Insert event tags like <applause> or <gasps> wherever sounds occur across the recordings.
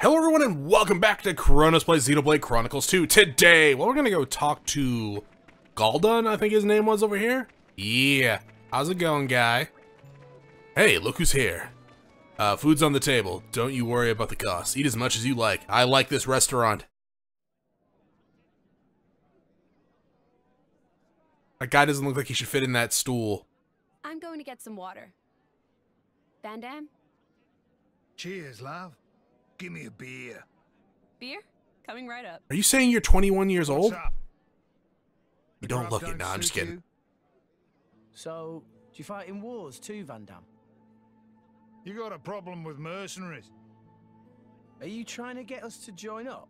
Hello everyone and welcome back to Chronos Plays Xenoblade Chronicles 2. Today, well, we're gonna go talk to Galdun, I think his name was over here. Yeah, how's it going, guy? Hey, look who's here. Uh, food's on the table. Don't you worry about the cost. Eat as much as you like. I like this restaurant. That guy doesn't look like he should fit in that stool. I'm going to get some water. Vandham? Cheers, love. Give me a beer. Beer? Coming right up. Are you saying you're 21 years old? What's up? You The don't look it. No, I'm just kidding. you? So, do you fight in wars too, Vandham? You got a problem with mercenaries? Are you trying to get us to join up?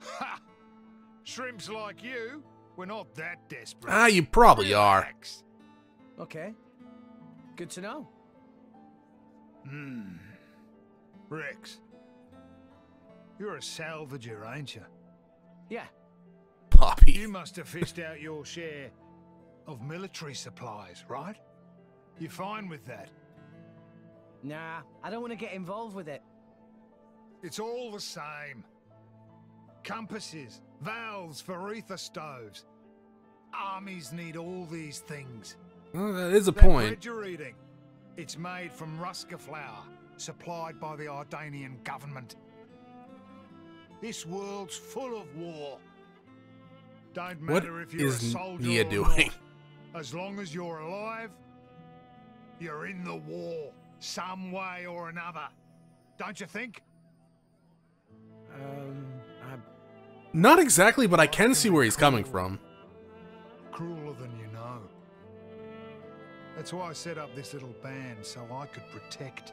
Ha! Shrimps like you, we're not that desperate. Ah, you probably are. Okay. Good to know. Hmm. Rex. You're a salvager, ain't you? Yeah. Poppi. You must have fished out your share of military supplies, right? You're fine with that? Nah, I don't want to get involved with it. It's all the same. Compasses, valves for ether stoves. Armies need all these things. Well, that is a That point. bread you're eating, it's made from Ruska flour, supplied by the Ardainian government. This world's full of war. Don't What matter if you're is a soldier Nia or doing? not. <laughs> As long as you're alive, you're in the war, some way or another. Don't you think? Um, I, Not exactly, but I can see where he's coming from. Crueler than you know. That's why I set up this little band so I could protect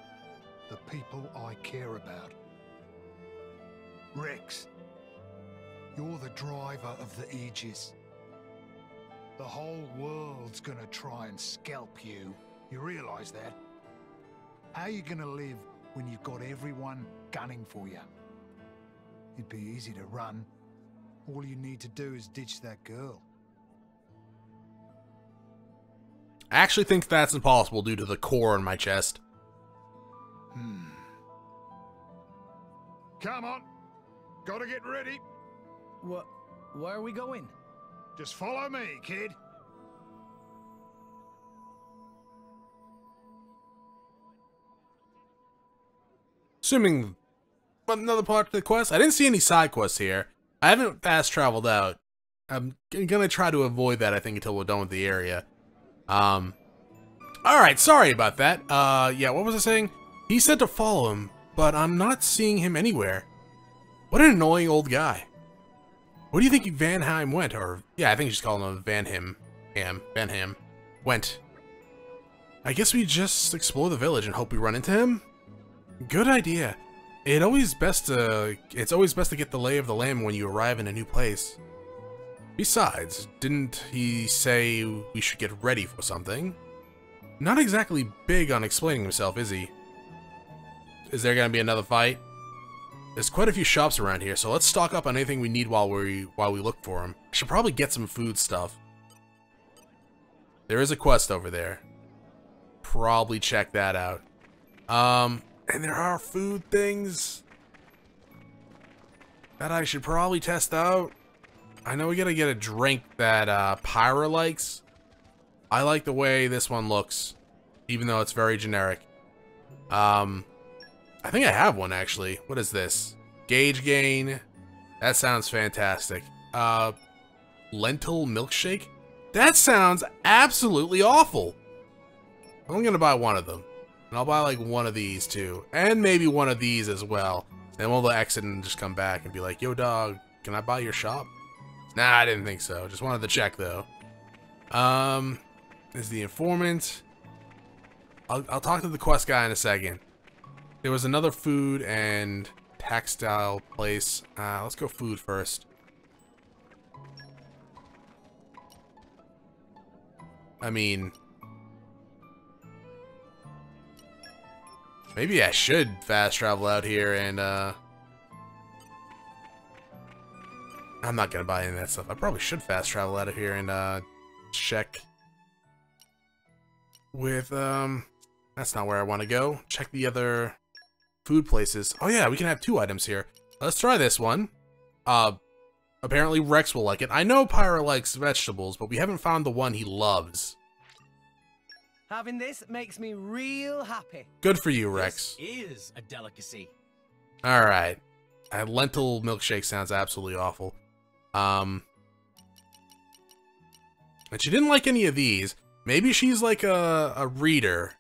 the people I care about. Rex, you're the driver of the Aegis. The whole world's gonna try and scalp you. You realize that? How you gonna live when you've got everyone gunning for you? It'd be easy to run. All you need to do is ditch that girl. I actually think that's impossible due to the core in my chest. Hmm. Come on. Gotta get ready. what? Where are we going? Just follow me, kid. Assuming another part of the quest. I didn't see any side quests here. I haven't fast traveled out. I'm gonna try to avoid that, I think, until we're done with the area. Um, alright, sorry about that. Uh, yeah, what was I saying? He said to follow him, but I'm not seeing him anywhere. What an annoying old guy. Where do you think Van Heim went? Or, yeah, I think you just call him Van Him. Ham. Van Ham. Went. I guess we just explore the village and hope we run into him? Good idea. It always best to it's always best to get the lay of the land when you arrive in a new place. Besides, didn't he say we should get ready for something? Not exactly big on explaining himself, is he? Is there gonna be another fight? There's quite a few shops around here, so let's stock up on anything we need while we while we look for them. Should probably get some food stuff. There is a quest over there. Probably check that out. Um, and there are food things that I should probably test out. I know we gotta get a drink that uh, Pyra likes. I like the way this one looks, even though it's very generic. Um, I think I have one actually. What is this? Gauge gain. That sounds fantastic. Uh, lentil milkshake. That sounds absolutely awful. I'm gonna buy one of them. And I'll buy like one of these too. And maybe one of these as well. And we'll exit and just come back and be like, yo dog, can I buy your shop? Nah, I didn't think so. Just wanted to check though. Um, is the informant. I'll, I'll talk to the quest guy in a second. There was another food and textile place. Uh, let's go food first. I mean, maybe I should fast travel out here and, uh, I'm not gonna buy any of that stuff. I probably should fast travel out of here and, uh, check with, um, that's not where I want to go. Check the other food places. Oh yeah, we can have two items here. Let's try this one. Uh, apparently Rex will like it. I know Pyra likes vegetables, but we haven't found the one he loves. Having this makes me real happy. Good for you, Rex. This is a delicacy. All right. A lentil milkshake sounds absolutely awful. Um, and she didn't like any of these. Maybe she's like a, a reader.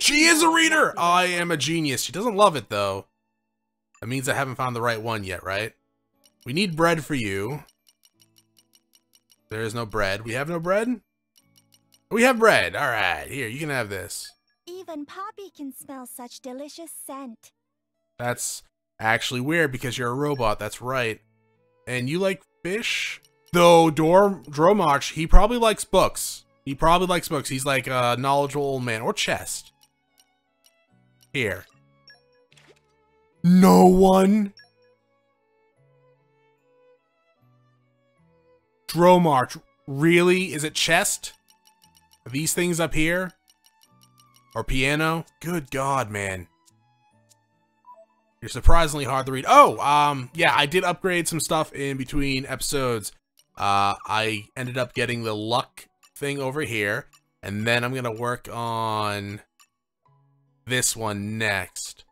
She is a reader! I am a genius. She doesn't love it, though. That means I haven't found the right one yet, right? We need bread for you. There is no bread. We have no bread? We have bread. All right. Here, you can have this. Even Poppi can smell such delicious scent. That's actually weird because you're a robot. That's right. And you like fish? Though Dor Dromarch, he probably likes books. He probably likes books. He's like a knowledgeable old man. Or chest. Here. No one? Dromarch. really? Is it chest? Are these things up here? Or piano? Good God, man. You're surprisingly hard to read. Oh, um, yeah, I did upgrade some stuff in between episodes. Uh, I ended up getting the luck thing over here, and then I'm gonna work on this one next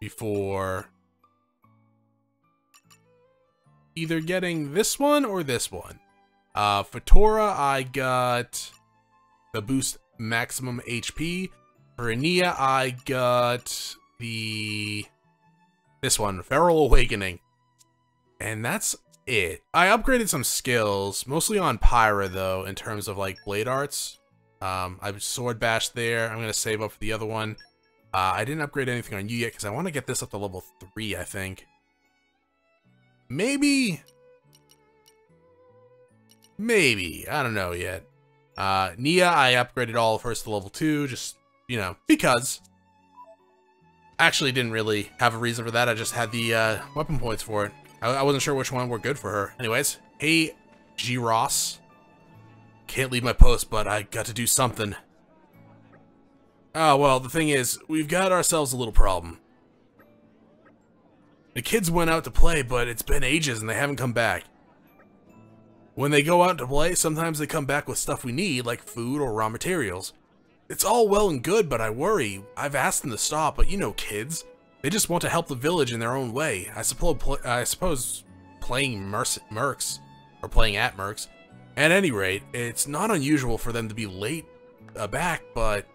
before either getting this one or this one. Uh, for Tora, I got the boost maximum HP. For Ania, I got the this one, Feral Awakening. And that's it. I upgraded some skills, mostly on Pyra though, in terms of like blade arts. Um, I have sword bash there. I'm gonna save up for the other one. Uh, I didn't upgrade anything on you yet because I want to get this up to level three. I think. Maybe. Maybe I don't know yet. Uh, Nia, I upgraded all of hers to level two, just you know because. Actually, didn't really have a reason for that. I just had the uh, weapon points for it. I, I wasn't sure which one were good for her. Anyways, hey, G Ross. Can't leave my post, but I got to do something. Oh, well, the thing is, we've got ourselves a little problem. The kids went out to play, but it's been ages and they haven't come back. When they go out to play, sometimes they come back with stuff we need, like food or raw materials. It's all well and good, but I worry. I've asked them to stop, but you know kids. They just want to help the village in their own way. I suppose, pl I suppose playing Merc Mercs, or playing at Mercs. At any rate, it's not unusual for them to be late uh, back, but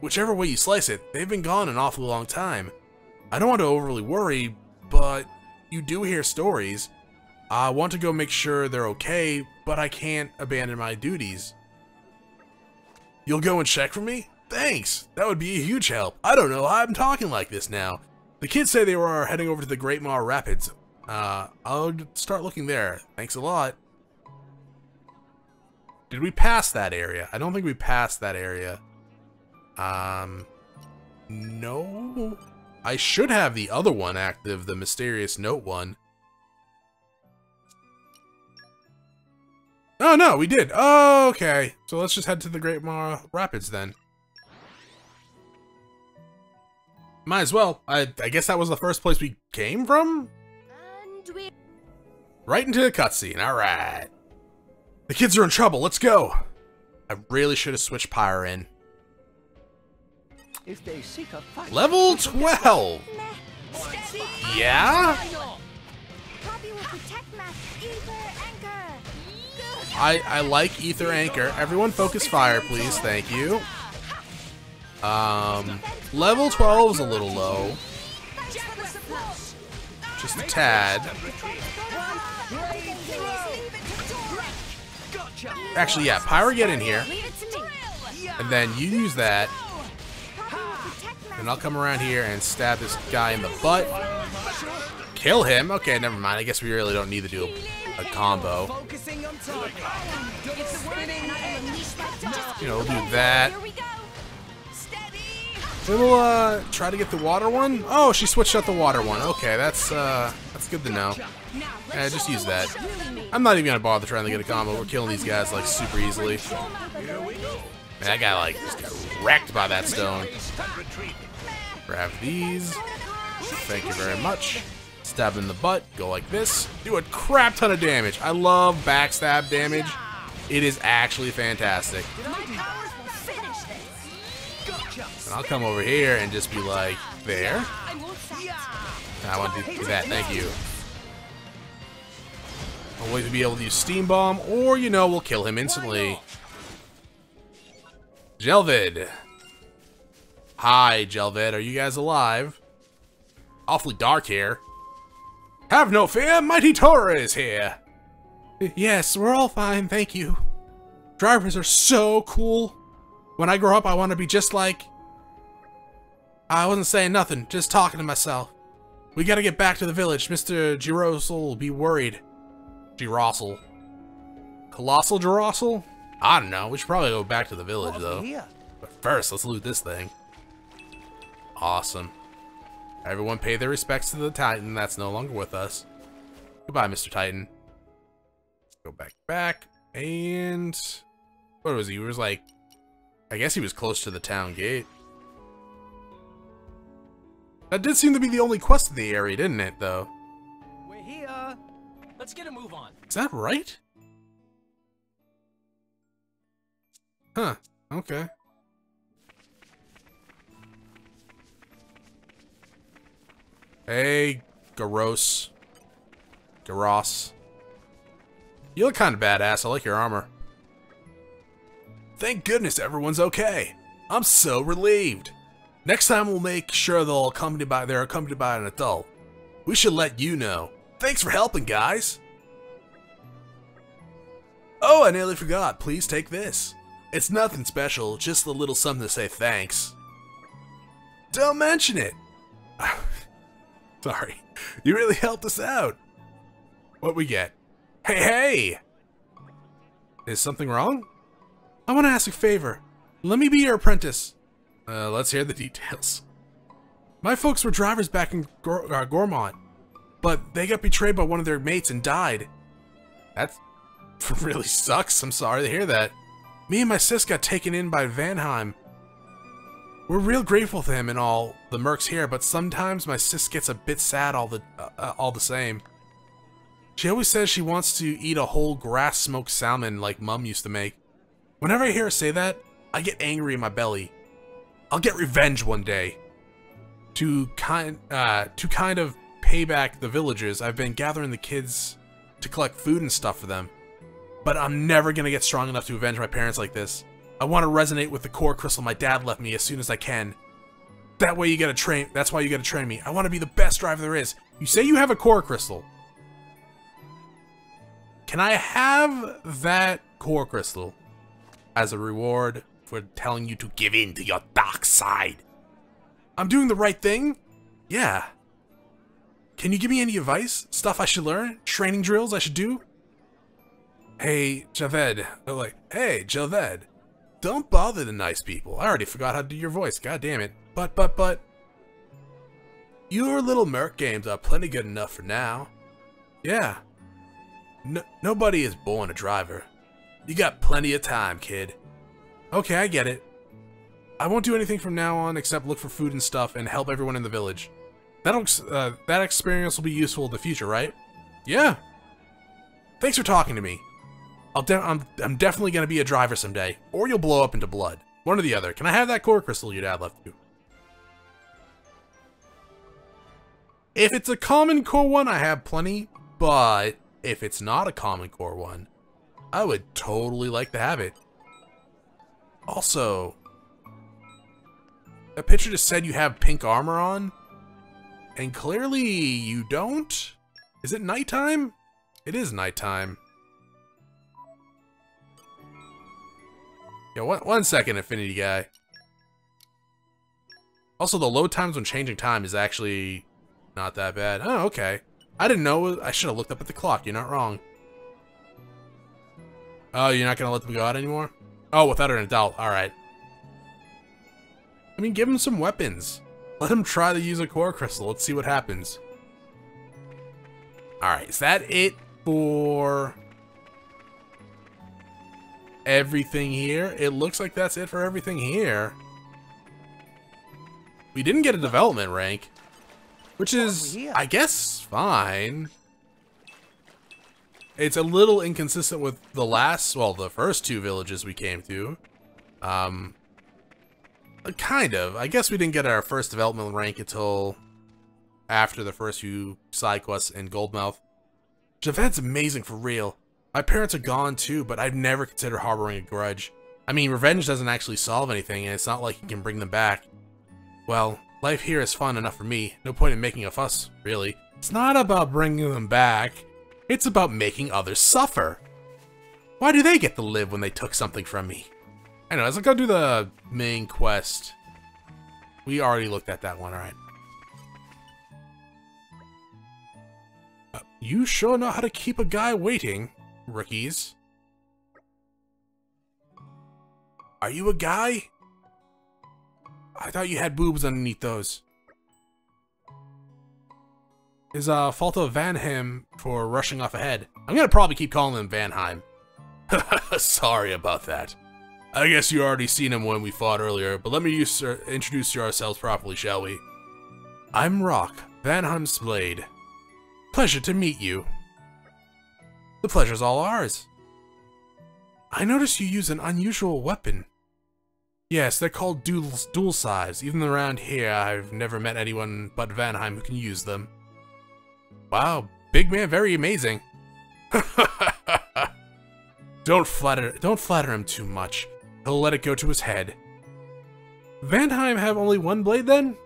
whichever way you slice it, they've been gone an awfully long time. I don't want to overly worry, but you do hear stories. I want to go make sure they're okay, but I can't abandon my duties. You'll go and check for me? Thanks! That would be a huge help. I don't know, I'm talking like this now. The kids say they were heading over to the Great Mar Rapids. Uh, I'll start looking there. Thanks a lot. Did we pass that area? I don't think we passed that area. Um, no? I should have the other one active, the mysterious note one. Oh, no, we did. Oh, okay. So let's just head to the Great Mar Rapids then. Might as well. I, I guess that was the first place we came from? And we Right into the cutscene. All right. The kids are in trouble. Let's go. I really should have switched Pyra in. If they seek a fight, Level 12. Yeah? Poppi will protect my ether anchor. I, I like Ether Anchor. Everyone focus fire, please. Thank you. Um, level 12 is a little low. Just a tad. Actually, yeah, Pyra get in here. leave it to me. And then you use that. Poppi will protect my And I'll come around here and stab this guy in the butt. Kill him? Okay, never mind. I guess we really don't need to do a, a combo. focusing on target. Double spinning. You know, we'll do that. We'll uh, try to get the water one. Oh, she switched out the water one. Okay, that's uh, that's good to know. Now, Yeah, just use that. I'm not even gonna bother trying to get a combo. We're killing these guys like super easily. Man, that guy like just got wrecked by that stone. Grab these. Thank you very much. Stab in the butt. Go like this. Do a crap ton of damage. I love backstab damage. It is actually fantastic. And I'll come over here and just be like, there. I want to do that. Thank you. I'll to be able to use Steam Bomb, or, you know, we'll kill him instantly. Jelvid. Hi, Jelvid. Are you guys alive? Awfully dark here. Have no fear, Mighty Tora is here. Yes, we're all fine, thank you. Drivers are so cool. When I grow up, I want to be just like... I wasn't saying nothing, just talking to myself. We gotta get back to the village. Mr. Girosel will be worried. Girossel. Colossal Girossel? I don't know. We should probably go back to the village, though. Here. But first, let's loot this thing. Awesome. Everyone pay their respects to the Titan that's no longer with us. Goodbye, Mr. Titan. Go back, back, and... What was he? He was like... I guess he was close to the town gate. That did seem to be the only quest in the area, didn't it, though? We're here. Let's get a move on. Is that right? Huh. Okay. Hey, Garos. Garos. You look kind of badass. I like your armor. Thank goodness everyone's okay. I'm so relieved. Next time we'll make sure they'll accompanied by they're accompanied by an adult. We should let you know. Thanks for helping, guys. Oh, I nearly forgot. Please take this. It's nothing special, just a little something to say thanks. Don't mention it. <laughs> Sorry. You really helped us out. What we get? Hey, hey! Is something wrong? I want to ask a favor. Let me be your apprentice. Uh, let's hear the details. My folks were drivers back in Gor uh, Gormott, but they got betrayed by one of their mates and died. That <laughs> really sucks. I'm sorry to hear that. Me and my sis got taken in by Vanheim. We're real grateful to him and all the mercs here, but sometimes my sis gets a bit sad all the uh, uh, all the same. She always says she wants to eat a whole grass smoked salmon like Mum used to make. Whenever I hear her say that, I get angry in my belly. I'll get revenge one day. To kind uh, to kind of pay back the villagers, I've been gathering the kids to collect food and stuff for them. But I'm never gonna get strong enough to avenge my parents like this. I want to resonate with the core crystal my dad left me as soon as I can. That way you gotta train- that's why you gotta train me. I want to be the best driver there is. You say you have a core crystal. Can I have that core crystal as a reward for telling you to give in to your dark side? I'm doing the right thing? Yeah. Can you give me any advice? Stuff I should learn? Training drills I should do? Hey, Javed. They're like, hey, Javed. Don't bother the nice people. I already forgot how to do your voice. God damn it. But, but, but. Your little merc games are plenty good enough for now. Yeah. No, nobody is born a driver. You got plenty of time, kid. Okay, I get it. I won't do anything from now on except look for food and stuff and help everyone in the village. That'll, uh, that experience will be useful in the future, right? Yeah. Thanks for talking to me. I'll de I'm, I'm definitely going to be a driver someday, or you'll blow up into blood. One or the other. Can I have that core crystal your dad left you? If it's a common core one, I have plenty, but if it's not a common core one, I would totally like to have it. Also, a picture just said you have pink armor on, and clearly you don't? Is it nighttime? It is nighttime. Yeah, one, one second, Affinity Guy. Also, the load times when changing time is actually not that bad. Oh, okay. I didn't know. I should have looked up at the clock. You're not wrong. Oh, you're not going to let them go out anymore? Oh, without an adult. All right. I mean, give him some weapons. Let him try to use a core crystal. Let's see what happens. All right. Is that it for everything here? It looks like that's it for everything here. we didn't get a development rank, which is. Oh, I guess, fine. It's a little inconsistent with the last, well, the first two villages we came to. Um, kind of. I guess we didn't get our first development rank until after the first few side quests in Goldmouth. Javed's amazing for real. My parents are gone too, but I've never considered harboring a grudge. I mean, revenge doesn't actually solve anything, and it's not like you can bring them back. Well, life here is fun enough for me. No point in making a fuss, really. It's not about bringing them back. It's about making others suffer. Why do they get to live when they took something from me? Anyways, let's go do the main quest. We already looked at that one, alright. Uh, you sure know how to keep a guy waiting, rookies. Are you a guy? I thought you had boobs underneath those. Is a uh Falta Vanheim for rushing off ahead. I'm gonna probably keep calling him Vanheim. <laughs> Sorry about that. I guess you already seen him when we fought earlier, but let me use, uh, introduce ourselves properly, shall we? I'm Roc, Vanheim's Blade. Pleasure to meet you. The pleasure's all ours. I notice you use an unusual weapon. Yes, they're called dual, dual scythes. Even around here, I've never met anyone but Vanheim who can use them. Wow, big man, very amazing. <laughs> don't flatter, don't flatter him too much. He'll let it go to his head. Vanheim have only one blade then?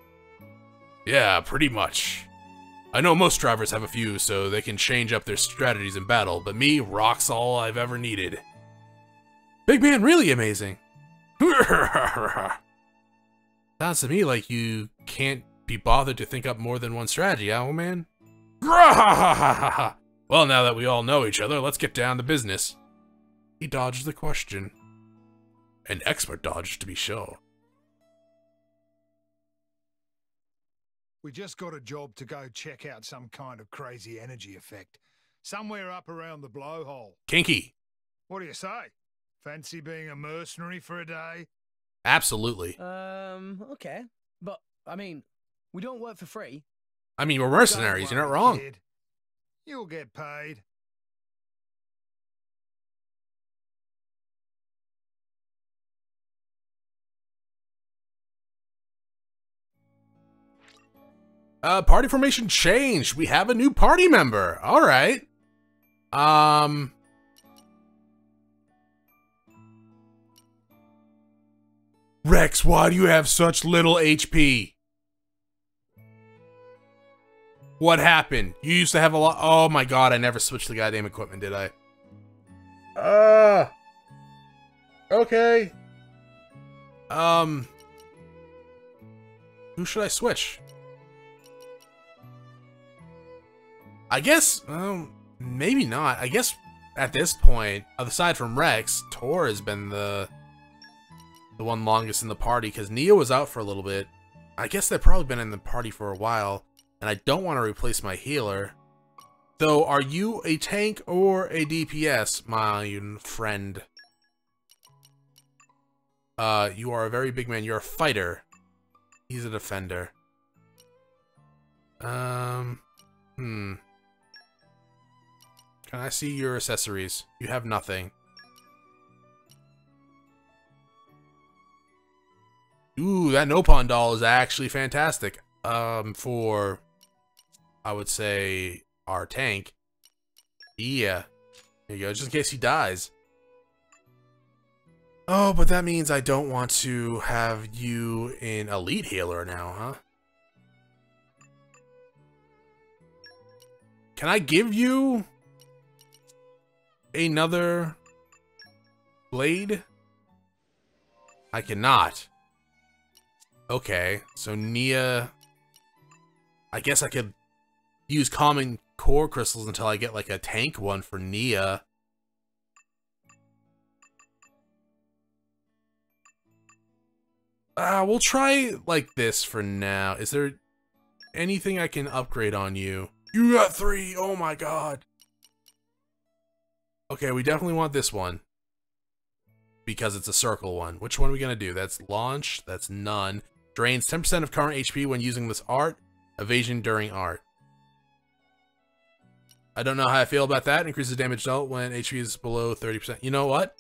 Yeah, pretty much. I know most drivers have a few, so they can change up their strategies in battle, but me, Roc's all I've ever needed. Big man, really amazing. <laughs> Sounds to me like you can't be bothered to think up more than one strategy, huh, old man? <laughs> well, now that we all know each other, let's get down to business. He dodged the question. An expert dodge, to be sure. We just got a job to go check out some kind of crazy energy effect. Somewhere up around the blowhole. Kinky. What do you say? Fancy being a mercenary for a day? Absolutely. Um, okay. But, I mean, we don't work for free. I mean, we're mercenaries, you're not wrong. kid. You'll get paid. Uh, party formation changed. We have a new party member. All right. Um. Rex, why do you have such little HP? What happened? You used to have a lot. Oh my god, I never switched the goddamn equipment, did I? Uh. Okay. Um. Who should I switch? I guess, um, maybe not. I guess at this point, aside from Rex, Tor has been the the one longest in the party because Neo was out for a little bit. I guess they've probably been in the party for a while, and I don't want to replace my healer. So, are you a tank or a DPS, my friend? Uh, you are a very big man. You're a fighter. He's a defender. Um, hmm. Can I see your accessories? You have nothing. Ooh, that Nopon doll is actually fantastic. Um, for, I would say, our tank. Yeah. There you go, just in case he dies. Oh, but that means I don't want to have you in Elite Healer now, huh? Can I give you another blade? I cannot. Okay, so Nia... I guess I could use common core crystals until I get like a tank one for Nia. Uh, we'll try like this for now. Is there anything I can upgrade on you? You got three! Oh my god! Okay, we definitely want this one. Because it's a circle one. Which one are we gonna do? That's launch, that's none. Drains 10% of current HP when using this art. Evasion during art. I don't know how I feel about that. Increases damage dealt when HP is below 30%. You know what?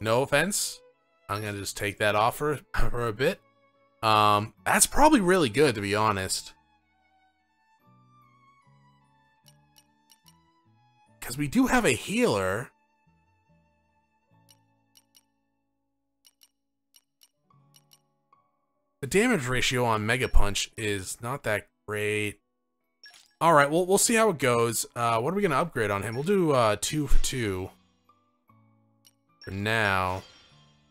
No offense. I'm going to just take that offer <laughs> for, a bit. Um, that's probably really good, to be honest. Because we do have a healer. The damage ratio on Mega Punch is not that great. All right, well, we'll see how it goes. Uh, what are we going to upgrade on him? We'll do uh, two for two. For now.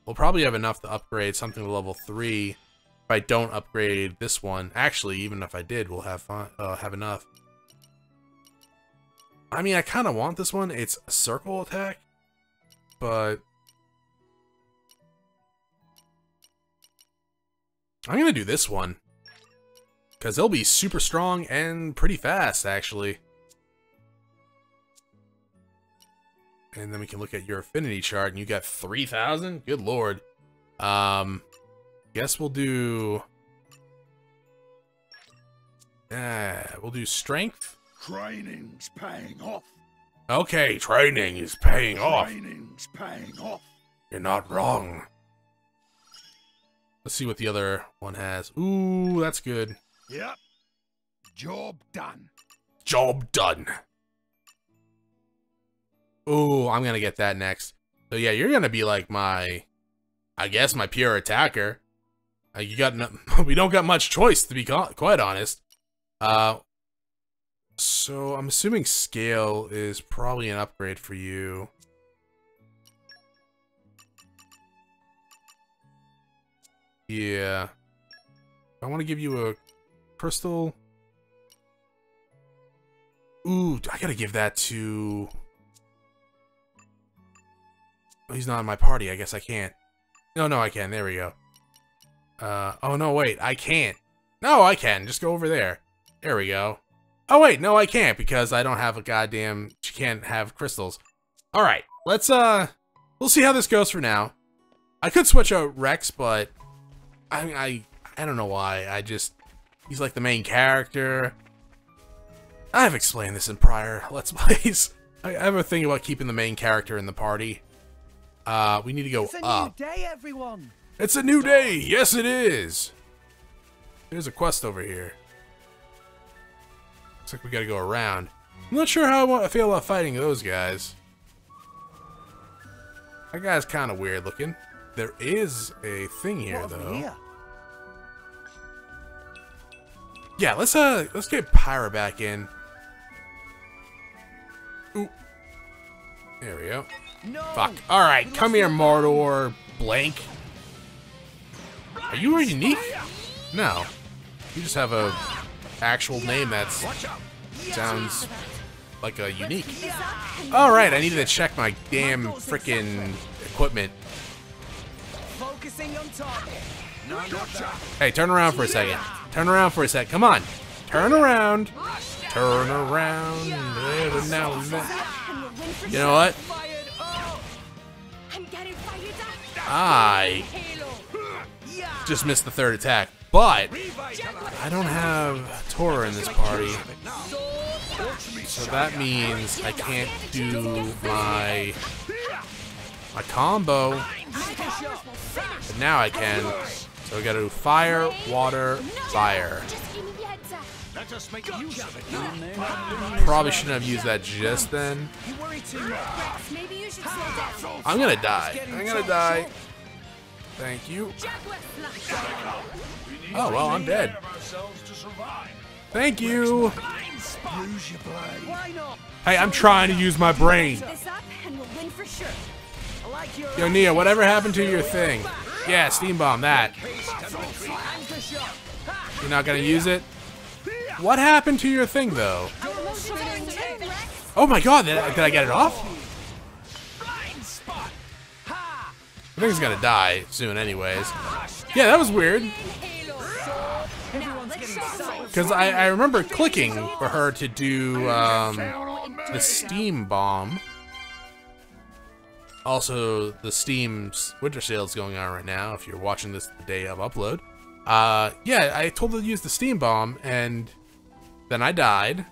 We'll probably have enough to upgrade something to level three. If I don't upgrade this one. Actually, even if I did, we'll have fun, uh, have enough. I mean, I kind of want this one. It's a circle attack. But I'm going to do this one. Because they'll be super strong and pretty fast, actually. And then we can look at your affinity chart, and you got 3,000? Good lord. Um, guess we'll do... Uh, we'll do strength. Training's paying off. Okay, training is paying off. Training's paying off. You're not wrong. Let's see what the other one has. Ooh, that's good. Yep. Job done. Job done. Ooh, I'm gonna get that next. So yeah, you're gonna be like my, I guess my pure attacker. Uh, you got no, <laughs> we don't got much choice to be quite honest. Uh, so I'm assuming scale is probably an upgrade for you. Yeah. I want to give you a crystal. Ooh, I gotta give that to... Oh, he's not in my party. I guess I can't. No, no, I can. There we go. Uh, oh, no, wait. I can't. No, I can. Just go over there. There we go. Oh, wait. No, I can't because I don't have a goddamn... She can't have crystals. All right. Let's, uh... We'll see how this goes for now. I could switch out Rex, but... I, mean, I, I don't know why. I just... He's like the main character. I've explained this in prior Let's Plays. <laughs> I have a thing about keeping the main character in the party. Uh, we need to go It's a up. new day, everyone. It's a new day! Yes, it is! There's a quest over here. Looks like we gotta go around. I'm not sure how I want- I feel about fighting those guys. That guy's kind of weird looking. There is a thing here, What have we though. here? Yeah, let's uh let's get Pyra back in. Ooh. There we go. No. Fuck. Alright, come here, Mordor Blank. Are you a unique? No. You just have a actual name that sounds like a unique. Alright, I needed to check my damn freaking equipment. Focusing on target. Hey, turn around for a second. Turn around for a sec. Come on. Turn around. Turn around. Now, you know what? I just missed the third attack, but I don't have Tora in this party, so that means I can't do my my combo. But now I can. So we gotta do fire, water, fire. Just give me the heads up. Let us make use of it. Probably shouldn't have used that just then. You worry too much. Rex, maybe you should slow down. I'm gonna die. I'm gonna die. Thank you. Oh, well, I'm dead. ourselves to survive. Thank you. Use your blade. Why not? Hey, I'm trying to use my brain. This up and we'll win for sure. I like your Yo, Nia, whatever happened to your thing? Yeah, steam bomb that. You're not gonna use it? What happened to your thing, though? Oh my god, did I, did I get it off? I think he's gonna die soon anyways. Yeah, that was weird. Because I, I remember clicking for her to do um, the steam bomb. Also, the Steam's winter sale is going on right now if you're watching this the day of upload. Uh, yeah, I told her to use the steam bomb, and then I died.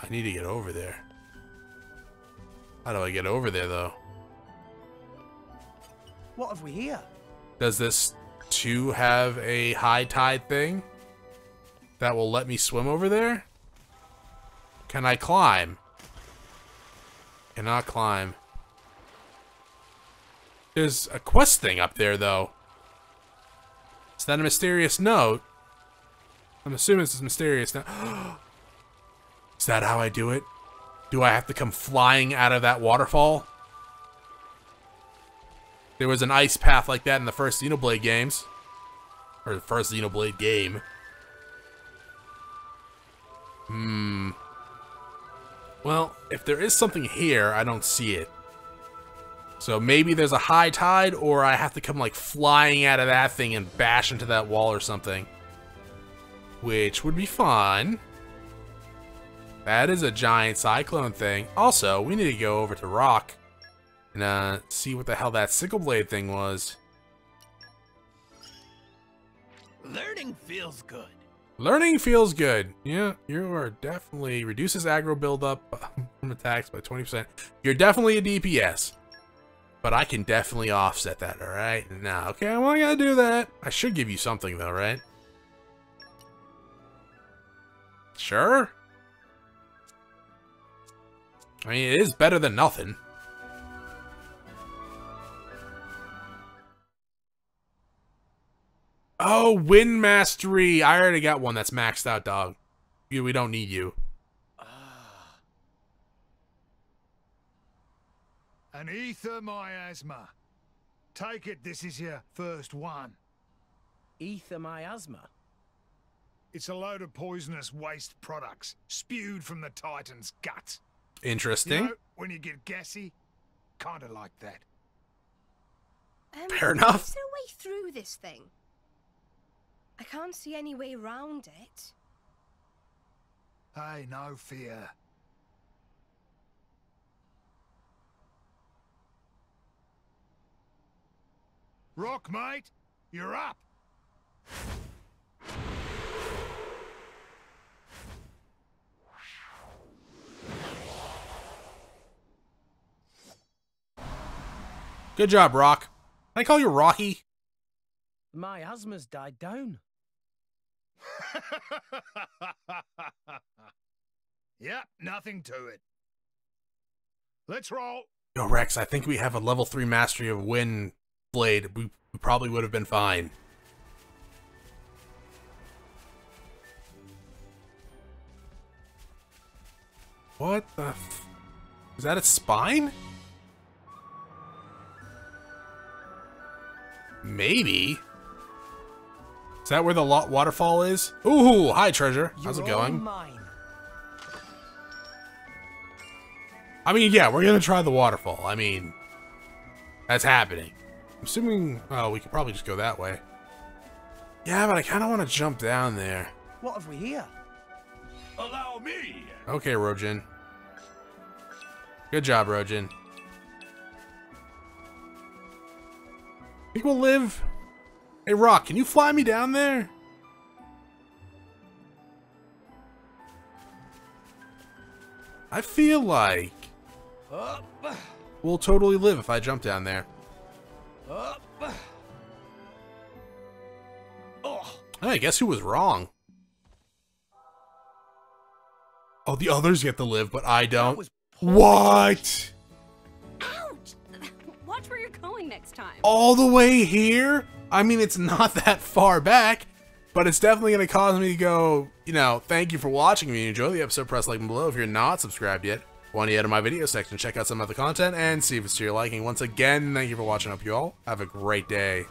I need to get over there. How do I get over there, though? What have we here? Does this too have a high tide thing that will let me swim over there? Can I climb? Cannot climb. There's a quest thing up there, though. Is that a mysterious note? I'm assuming it's a mysterious note. <gasps> Is that how I do it? Do I have to come flying out of that waterfall? There was an ice path like that in the first Xenoblade games. Or the first Xenoblade game. Hmm. Well, if there is something here, I don't see it. So maybe there's a high tide, or I have to come like flying out of that thing and bash into that wall or something. Which would be fun. That is a giant cyclone thing. Also, we need to go over to Roc and uh, see what the hell that sickle blade thing was. Learning feels good. Learning feels good. Yeah, you are definitely reduces aggro buildup <laughs> from attacks by 20%. You're definitely a DPS. But I can definitely offset that, alright? Now, okay, well, I gotta do that. I should give you something, though, right? Sure? I mean, it is better than nothing. Oh, Wind Mastery. I already got one that's maxed out, dog. You, we don't need you. An ether miasma. Take it this is your first one. Ether miasma. It's a load of poisonous waste products spewed from the Titan's gut. Interesting. You know, when you get gassy, kinda like that. Um, Fair enough. Is there a way through this thing? I can't see any way round it. Hey, no fear. Roc, mate, you're up. Good job, Roc. Can I call you Rocky? Miasma's died down. <laughs> yep, nothing to it. Let's roll. Yo, Rex, I think we have a level 3 mastery of Wind Blade. We we probably would have been fine. What the f- Is that its spine? Maybe. Is that where the lo- waterfall is? Ooh, hi treasure. How's it You're all going? Mine. I mean, yeah, we're gonna try the waterfall. I mean, that's happening. I'm assuming, oh, we could probably just go that way. Yeah, but I kind of want to jump down there. What have we here? Allow me. Okay, Rojin. Good job, Rojin. Think we'll live? Hey, Roc, can you fly me down there? I feel like Up, we'll totally live if I jump down there. up. Oh, Hey, guess who was wrong? Oh, the others get to live, but I don't. What? Ouch! <laughs> Watch where you're going next time. All the way here? I mean, it's <laughs> not that far back, but it's definitely going to cause me to go, you know, thank you for watching. If you enjoyed the episode, press like below. If you're not subscribed yet, want to head to my video section, check out some other content, and see if it's to your liking. Once again, thank you for watching. I Hope you all have a great day.